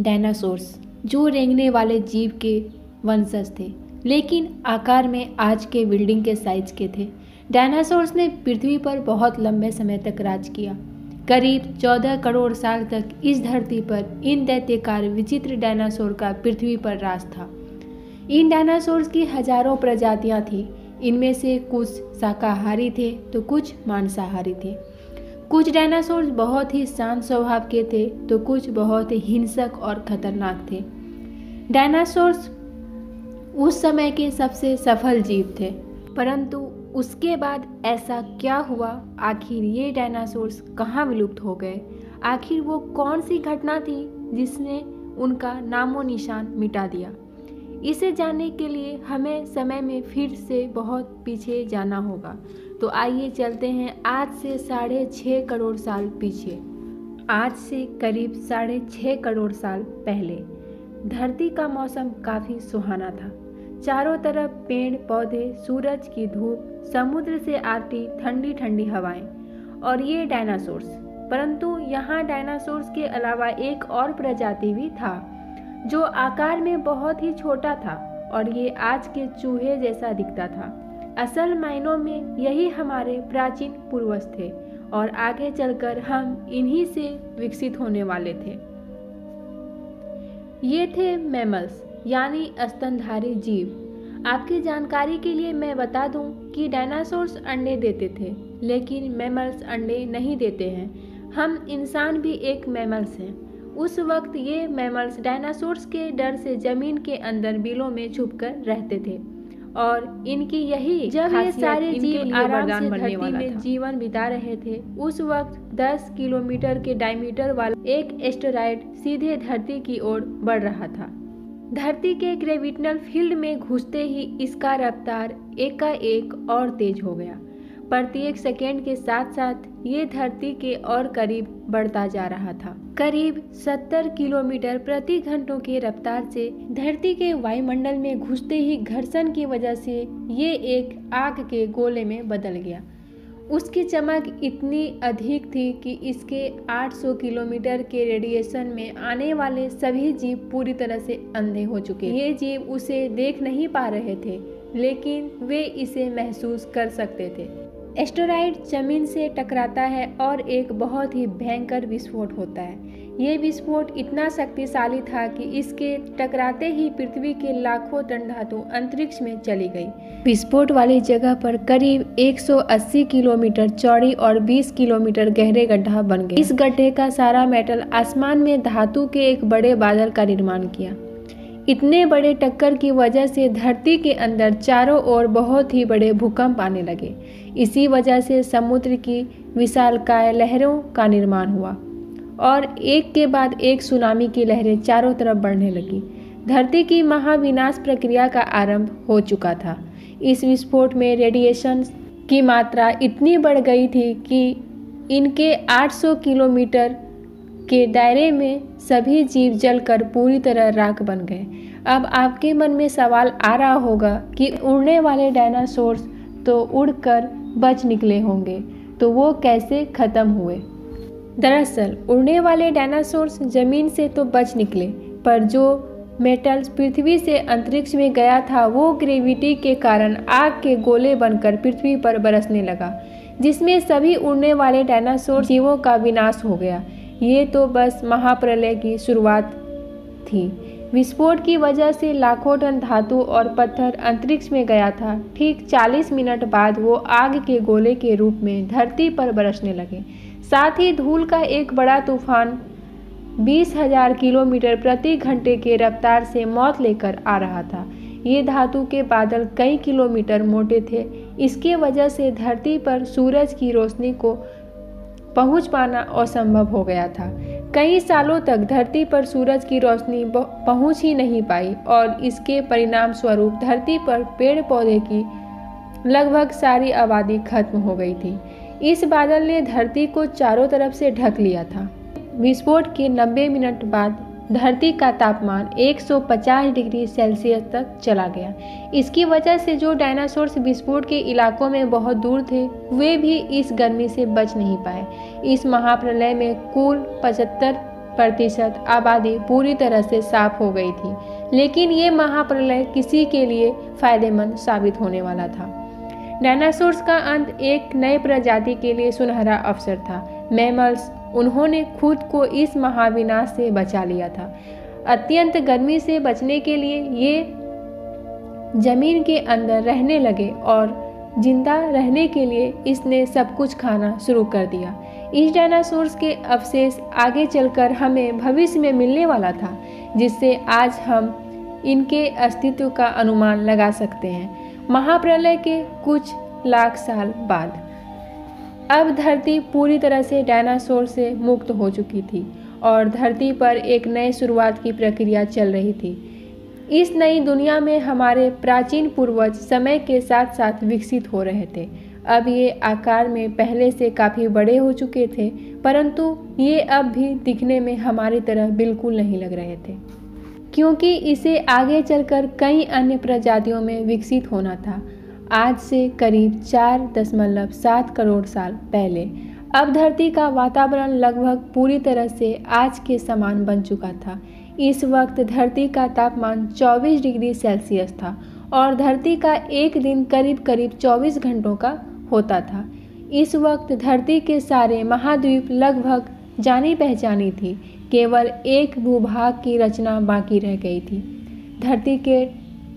Dinosaurs, जो रेंगने वाले जीव के वंशज थे, लेकिन आकार में आज के बिल्डिंग के साइज़ के थे। डायनासोर्स ने पृथ्वी पर बहुत लंबे समय तक राज किया। करीब 14 करोड़ साल तक इस धरती पर इन दैत्यकार विचित्र डायनासोर का पृथ्वी पर राज था। इन डायनासोर्स की हज़ारों प्रजातियाँ थीं। इनमें से कुछ शाकाहारी थे तो कुछ मांसाहारी थे। कुछ डायनासोर बहुत ही शांत स्वभाव के थे तो कुछ बहुत ही हिंसक और खतरनाक थे। डायनासोर्स उस समय के सबसे सफल जीव थे, परंतु उसके बाद ऐसा क्या हुआ? आखिर ये डायनासोर्स कहाँ विलुप्त हो गए? आखिर वो कौन सी घटना थी जिसने उनका नामो निशान मिटा दिया? इसे जानने के लिए हमें समय में फिर से बहुत पीछे जाना होगा। तो आइए चलते हैं। आज से साढ़े छः करोड़ साल पीछे। आज से करीब साढ़े छः करोड़ साल पहले। धरती का मौसम काफ़ी सुहाना था। चारों तरफ़ पेड़, पौधे, सूरज की धूप, समुद्र से आती ठंडी ठंडी हवाएँ और ये डायनासोर्स। परंतु यहाँ डायनासोर्स के अलावा एक और प्रजाति भी था, जो आकार में बहुत ही छोटा था और ये आज के चूहे जैसा दिखता था। असल मायनों में यही हमारे प्राचीन पूर्वज थे और आगे चलकर हम इन्हीं से विकसित होने वाले थे। ये थे मैमल्स, यानी स्तनधारी जीव। आपकी जानकारी के लिए मैं बता दूँ कि डायनासोर्स अंडे देते थे, लेकिन मैमल्स अंडे नहीं देते हैं। हम इंसान भी एक मैमल्स हैं। उस वक्त ये मैमल्स डायनासोर्स के डर से ज़मीन के अंदर बिलों में छुपकर रहते थे। और इनकी यही जब ये सारे जीव आराम से धरती में जीवन बिता रहे थे उस वक्त 10 किलोमीटर के डायमीटर वाला एक एस्टेराइड सीधे धरती की ओर बढ़ रहा था। धरती के ग्रेविटनल फ़ील्ड में घुसते ही इसका रफ्तार एकाएक और तेज हो गया। प्रत्येक सेकेंड के साथ साथ ये धरती के और करीब बढ़ता जा रहा था। करीब 70 किलोमीटर प्रति घंटों के रफ्तार से धरती के वायुमंडल में घुसते ही घर्षण की वजह से ये एक आग के गोले में बदल गया। उसकी चमक इतनी अधिक थी कि इसके 800 किलोमीटर के रेडिएशन में आने वाले सभी जीव पूरी तरह से अंधे हो चुके ये जीव उसे देख नहीं पा रहे थे, लेकिन वे इसे महसूस कर सकते थे। एस्टोराइड ज़मीन से टकराता है और एक बहुत ही भयंकर विस्फोट होता है। ये विस्फोट इतना शक्तिशाली था कि इसके टकराते ही पृथ्वी के लाखों टन धातु अंतरिक्ष में चली गई। विस्फोट वाली जगह पर करीब 180 किलोमीटर चौड़ी और 20 किलोमीटर गहरे गड्ढा बन गए। इस गड्ढे का सारा मेटल आसमान में धातु के एक बड़े बादल का निर्माण किया। इतने बड़े टक्कर की वजह से धरती के अंदर चारों ओर बहुत ही बड़े भूकंप आने लगे। इसी वजह से समुद्र की विशालकाय लहरों का निर्माण हुआ और एक के बाद एक सुनामी की लहरें चारों तरफ़ बढ़ने लगी। धरती की महाविनाश प्रक्रिया का आरंभ हो चुका था। इस विस्फोट में रेडिएशन की मात्रा इतनी बढ़ गई थी कि इनके 800 किलोमीटर के दायरे में सभी जीव जलकर पूरी तरह राख बन गए। अब आपके मन में सवाल आ रहा होगा कि उड़ने वाले डायनासोर्स तो उड़कर बच निकले होंगे तो वो कैसे ख़त्म हुए? दरअसल, उड़ने वाले डायनासोर्स ज़मीन से तो बच निकले, पर जो मेटल्स पृथ्वी से अंतरिक्ष में गया था, वो ग्रेविटी के कारण आग के गोले बनकर पृथ्वी पर बरसने लगा, जिसमें सभी उड़ने वाले डायनासोर जीवों का विनाश हो गया। ये तो बस महाप्रलय की शुरुआत थी। विस्फोट की वजह से लाखों टन धातु और पत्थर अंतरिक्ष में गया था। ठीक 40 मिनट बाद वो आग के गोले के रूप में धरती पर बरसने लगे। साथ ही धूल का एक बड़ा तूफ़ान बीस हज़ार किलोमीटर प्रति घंटे के रफ्तार से मौत लेकर आ रहा था। ये धातु के बादल कई किलोमीटर मोटे थे। इसके वजह से धरती पर सूरज की रोशनी को पहुँच पाना असंभव हो गया था। कई सालों तक धरती पर सूरज की रोशनी पहुँच ही नहीं पाई और इसके परिणाम स्वरूप धरती पर पेड़ पौधे की लगभग सारी आबादी खत्म हो गई थी। इस बादल ने धरती को चारों तरफ़ से ढक लिया था। विस्फोट के 90 मिनट बाद धरती का तापमान 150 डिग्री सेल्सियस तक चला गया। इसकी वजह से जो डायनासोर्स विस्फोट के इलाकों में बहुत दूर थे, वे भी इस गर्मी से बच नहीं पाए। इस महाप्रलय में कुल 75 प्रतिशत आबादी पूरी तरह से साफ़ हो गई थी, लेकिन ये महाप्रलय किसी के लिए फ़ायदेमंद साबित होने वाला था। डायनासोर्स का अंत एक नए प्रजाति के लिए सुनहरा अवसर था। मैमल्स उन्होंने खुद को इस महाविनाश से बचा लिया था। अत्यंत गर्मी से बचने के लिए ये ज़मीन के अंदर रहने लगे और ज़िंदा रहने के लिए इसने सब कुछ खाना शुरू कर दिया। इस डायनासोर्स के अवशेष आगे चलकर हमें भविष्य में मिलने वाला था, जिससे आज हम इनके अस्तित्व का अनुमान लगा सकते हैं। महाप्रलय के कुछ लाख साल बाद। अब धरती पूरी तरह से डायनासोर से मुक्त हो चुकी थी और धरती पर एक नए शुरुआत की प्रक्रिया चल रही थी। इस नई दुनिया में हमारे प्राचीन पूर्वज समय के साथ साथ विकसित हो रहे थे। अब ये आकार में पहले से काफ़ी बड़े हो चुके थे, परंतु ये अब भी दिखने में हमारी तरह बिल्कुल नहीं लग रहे थे। क्योंकि इसे आगे चलकर कई अन्य प्रजातियों में विकसित होना था आज से करीब चार दशमलव सात करोड़ साल पहले, अब धरती का वातावरण लगभग पूरी तरह से आज के समान बन चुका था। इस वक्त धरती का तापमान 24 डिग्री सेल्सियस था और धरती का एक दिन करीब करीब 24 घंटों का होता था। इस वक्त धरती के सारे महाद्वीप लगभग जानी पहचानी थी, केवल एक भूभाग की रचना बाकी रह गई थी। धरती के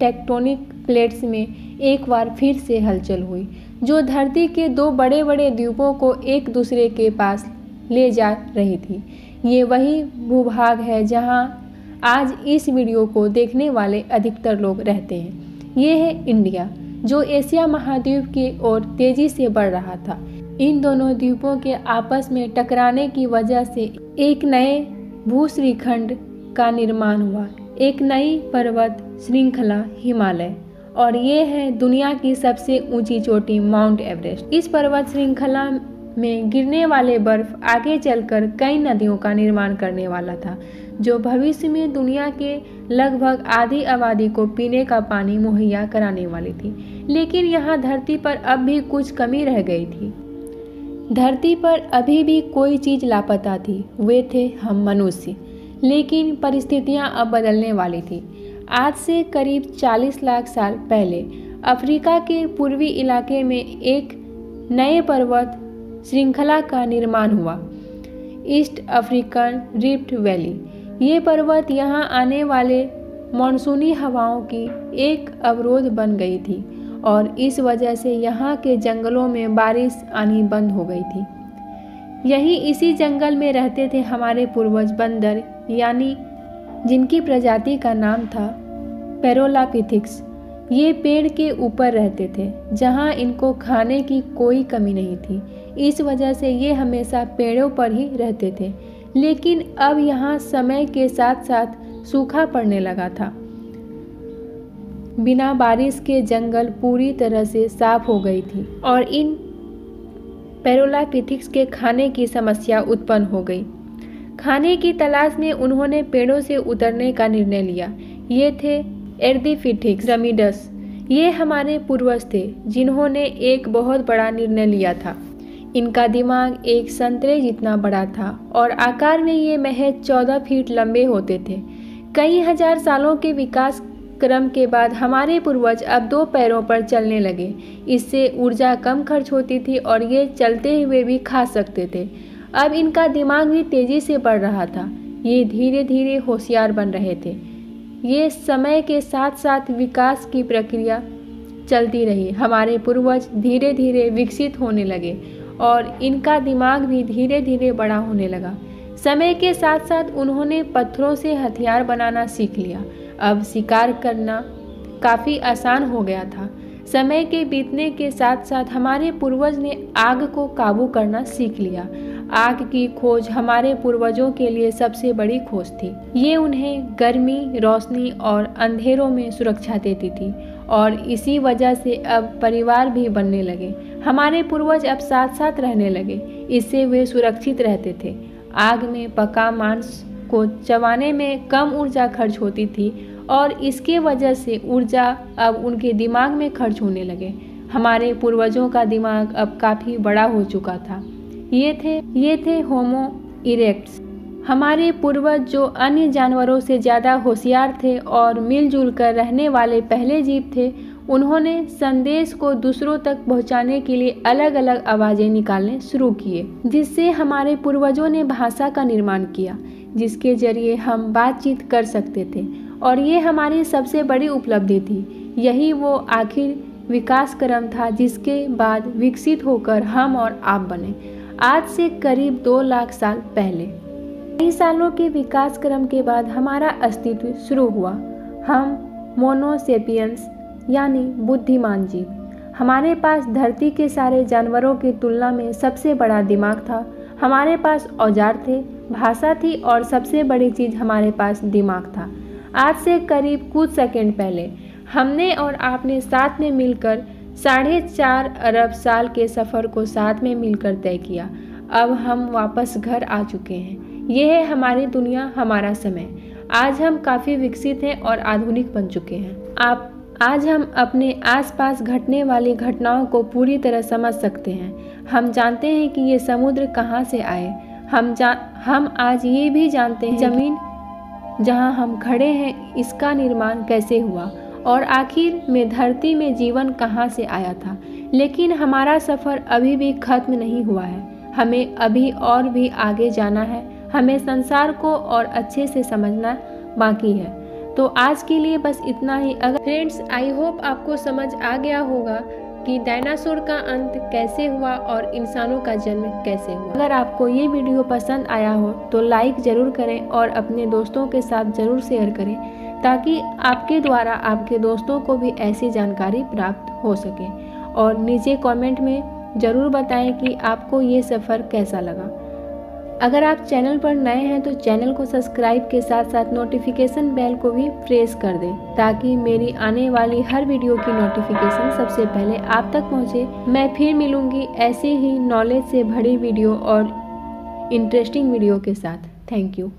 टेक्टोनिक प्लेट्स में एक बार फिर से हलचल हुई, जो धरती के दो बड़े बड़े द्वीपों को एक दूसरे के पास ले जा रही थी। ये वही भूभाग है जहाँ आज इस वीडियो को देखने वाले अधिकतर लोग रहते हैं। ये है इंडिया, जो एशिया महाद्वीप की ओर तेज़ी से बढ़ रहा था। इन दोनों द्वीपों के आपस में टकराने की वजह से एक नए भूश्रीखंड का निर्माण हुआ। एक नई पर्वत श्रृंखला हिमालय। और ये है दुनिया की सबसे ऊँची चोटी माउंट एवरेस्ट इस पर्वत श्रृंखला में गिरने वाले बर्फ़ आगे चलकर कई नदियों का निर्माण करने वाला था, जो भविष्य में दुनिया के लगभग आधी आबादी को पीने का पानी मुहैया कराने वाली थी। लेकिन यहाँ धरती पर अब भी कुछ कमी रह गई थी। धरती पर अभी भी कोई चीज़ लापता थी। वे थे हम मनुष्य। लेकिन परिस्थितियाँ अब बदलने वाली थी। आज से करीब 40 लाख साल पहले अफ्रीका के पूर्वी इलाके में एक नए पर्वत श्रृंखला का निर्माण हुआ। East African Rift Valley. ये पर्वत यहाँ आने वाले मानसूनी हवाओं की एक अवरोध बन गई थी और इस वजह से यहाँ के जंगलों में बारिश आनी बंद हो गई थी। यहीं इसी जंगल में रहते थे हमारे पूर्वज बंदर, यानी जिनकी प्रजाति का नाम था पेरोलापिथिक्स। ये पेड़ के ऊपर रहते थे, जहाँ इनको खाने की कोई कमी नहीं थी। इस वजह से ये हमेशा पेड़ों पर ही रहते थे। लेकिन अब यहाँ समय के साथ साथ सूखा पड़ने लगा था। बिना बारिश के जंगल पूरी तरह से साफ़ हो गई थी और इन पेरोलापिथिक्स के खाने की समस्या उत्पन्न हो गई। खाने की तलाश में उन्होंने पेड़ों से उतरने का निर्णय लिया। ये थे एर्दीफिथिक्स रमीडस। ये हमारे पूर्वज थे, जिन्होंने एक बहुत बड़ा निर्णय लिया था। इनका दिमाग एक संतरे जितना बड़ा था और आकार में ये महज चौदह फीट लंबे होते थे। कई हज़ार सालों के विकास क्रम के बाद हमारे पूर्वज अब दो पैरों पर चलने लगे। इससे ऊर्जा कम खर्च होती थी और ये चलते हुए भी खा सकते थे। अब इनका दिमाग भी तेज़ी से बढ़ रहा था। ये धीरे धीरे होशियार बन रहे थे। ये समय के साथ साथ विकास की प्रक्रिया चलती रही। हमारे पूर्वज धीरे धीरे विकसित होने लगे और इनका दिमाग भी धीरे धीरे बड़ा होने लगा। समय के साथ साथ उन्होंने पत्थरों से हथियार बनाना सीख लिया। अब शिकार करना काफ़ी आसान हो गया था। समय के बीतने के साथ साथ हमारे पूर्वज ने आग को काबू करना सीख लिया। आग की खोज हमारे पूर्वजों के लिए सबसे बड़ी खोज थी। ये उन्हें गर्मी, रोशनी और अंधेरों में सुरक्षा देती थी और इसी वजह से अब परिवार भी बनने लगे। हमारे पूर्वज अब साथ साथ रहने लगे, इससे वे सुरक्षित रहते थे। आग में पका मांस को चबाने में कम ऊर्जा खर्च होती थी और इसके वजह से ऊर्जा अब उनके दिमाग में खर्च होने लगे। हमारे पूर्वजों का दिमाग अब काफ़ी बड़ा हो चुका था। ये थे ये थे होमो इरेक्ट्स। हमारे पूर्वज जो अन्य जानवरों से ज़्यादा होशियार थे और मिलजुल कर रहने वाले पहले जीव थे, उन्होंने संदेश को दूसरों तक पहुँचाने के लिए अलग अलग आवाज़ें निकालने शुरू किए, जिससे हमारे पूर्वजों ने भाषा का निर्माण किया, जिसके ज़रिए हम बातचीत कर सकते थे। और ये हमारी सबसे बड़ी उपलब्धि थी। यही वो आखिर विकास क्रम था जिसके बाद विकसित होकर हम और आप बने। आज से करीब दो लाख साल पहले, कई सालों के विकास क्रम के बाद हमारा अस्तित्व शुरू हुआ। हम मोनोसेपियंस यानी बुद्धिमान जीव। हमारे पास धरती के सारे जानवरों की तुलना में सबसे बड़ा दिमाग था। हमारे पास औज़ार थे, भाषा थी और सबसे बड़ी चीज़ हमारे पास दिमाग था। आज से करीब कुछ सेकंड पहले, हमने और आपने साथ में मिलकर साढ़े चार अरब साल के सफ़र को साथ में मिलकर तय किया। अब हम वापस घर आ चुके हैं। यह है हमारी दुनिया, हमारा समय। आज हम काफ़ी विकसित हैं और आधुनिक बन चुके हैं। आप, आज हम अपने आसपास घटने वाली घटनाओं को पूरी तरह समझ सकते हैं। हम जानते हैं कि ये समुद्र कहाँ से आए। हम जा, हम आज ये भी जानते हैं ज़मीन जहाँ हम खड़े हैं, इसका निर्माण कैसे हुआ। और आखिर में धरती में जीवन कहाँ से आया था? लेकिन हमारा सफ़र अभी भी खत्म नहीं हुआ है। हमें अभी और भी आगे जाना है। हमें संसार को और अच्छे से समझना बाकी है। तो आज के लिए बस इतना ही। अगर फ्रेंड्स आई होप आपको समझ आ गया होगा कि डायनासोर का अंत कैसे हुआ और इंसानों का जन्म कैसे हुआ। अगर आपको ये वीडियो पसंद आया हो तो लाइक ज़रूर करें और अपने दोस्तों के साथ ज़रूर शेयर करें। ताकि आपके द्वारा आपके दोस्तों को भी ऐसी जानकारी प्राप्त हो सके। और नीचे कमेंट में ज़रूर बताएँ कि आपको ये सफ़र कैसा लगा। अगर आप चैनल पर नए हैं तो चैनल को सब्सक्राइब के साथ साथ नोटिफिकेशन बेल को भी प्रेस कर दें, ताकि मेरी आने वाली हर वीडियो की नोटिफिकेशन सबसे पहले आप तक पहुँचे। मैं फिर मिलूँगी ऐसे ही नॉलेज से भरी वीडियो और इंटरेस्टिंग वीडियो के साथ। Thank you